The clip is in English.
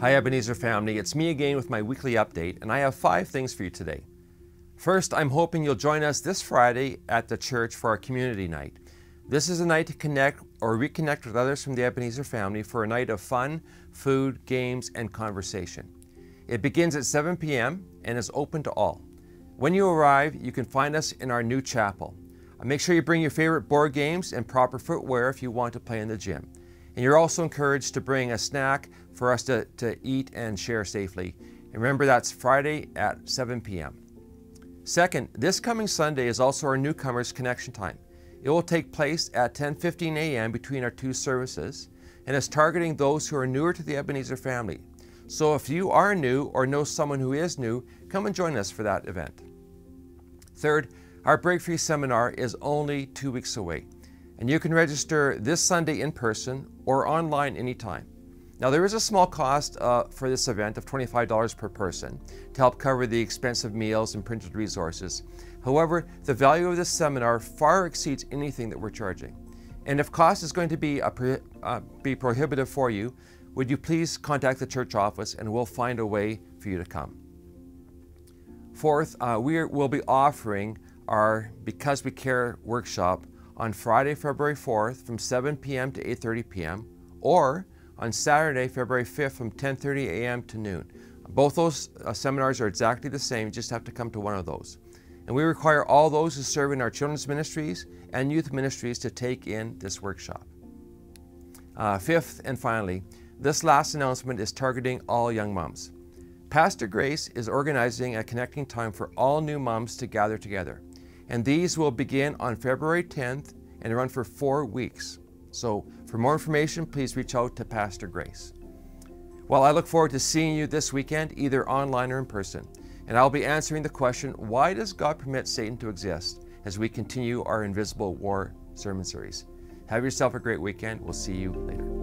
Hi Ebenezer family, it's me again with my weekly update, and I have five things for you today. First, I'm hoping you'll join us this Friday at the church for our community night. This is a night to connect or reconnect with others from the Ebenezer family for a night of fun, food, games, and conversation. It begins at 7 p.m. and is open to all. When you arrive, you can find us in our new chapel. Uh, make sure you bring your favorite board games and proper footwear if you want to play in the gym. And you're also encouraged to bring a snack for us to, to eat and share safely. And remember, that's Friday at 7 p.m. Second, this coming Sunday is also our newcomers connection time. It will take place at 10:15 a.m. between our two services and is targeting those who are newer to the Ebenezer family. So if you are new or know someone who is new, come and join us for that event. Third, our Break Free seminar is only two weeks away, and you can register this Sunday in person or online anytime. Now, there is a small cost uh, for this event of $25 per person to help cover the expensive meals and printed resources. However, the value of this seminar far exceeds anything that we're charging. And if cost is going to be, pro uh, be prohibitive for you, would you please contact the church office and we'll find a way for you to come. Fourth, uh, we will be offering our Because We Care workshop on Friday, February 4th from 7 p.m. to 8.30 p.m. or on Saturday, February 5th from 10.30 a.m. to noon. Both those uh, seminars are exactly the same, you just have to come to one of those. And we require all those who serve in our children's ministries and youth ministries to take in this workshop. Uh, fifth and finally, this last announcement is targeting all young moms. Pastor Grace is organizing a connecting time for all new moms to gather together. And these will begin on February 10th and run for four weeks. So for more information, please reach out to Pastor Grace. Well, I look forward to seeing you this weekend, either online or in person. And I'll be answering the question why does God permit Satan to exist as we continue our Invisible War sermon series? Have yourself a great weekend. We'll see you later.